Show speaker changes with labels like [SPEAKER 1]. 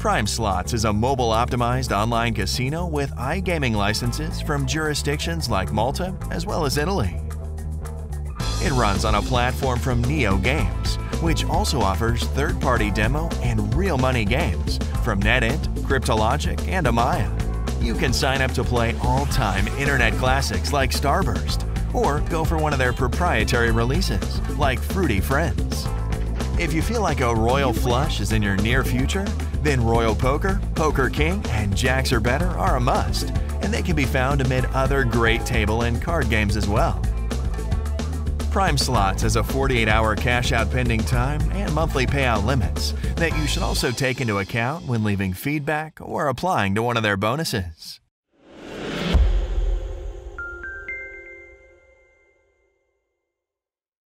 [SPEAKER 1] Prime Slots is a mobile optimized online casino with iGaming licenses from jurisdictions like Malta as well as Italy. It runs on a platform from Neo Games, which also offers third party demo and real money games from NetEnt, Cryptologic, and Amaya. You can sign up to play all time internet classics like Starburst, or go for one of their proprietary releases like Fruity Friends. If you feel like a royal flush is in your near future, then Royal Poker, Poker King, and Jacks or Better are a must, and they can be found amid other great table and card games as well. Prime Slots has a 48 hour cash out pending time and monthly payout limits that you should also take into account when leaving feedback or applying to one of their bonuses.